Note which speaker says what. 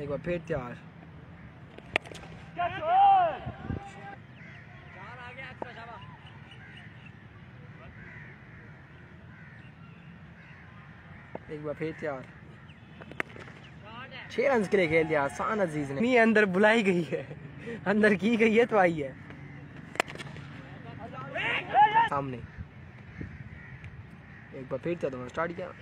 Speaker 1: एक बार फिर तैयार। एक बार फिर तैयार। छह रन के लिए खेल दिया आसान अज़ीज़ ने। नहीं अंदर बुलाई गई है। अंदर की गई है तो आई है। सामने। एक बार फिर तैयार स्टार्ट किया।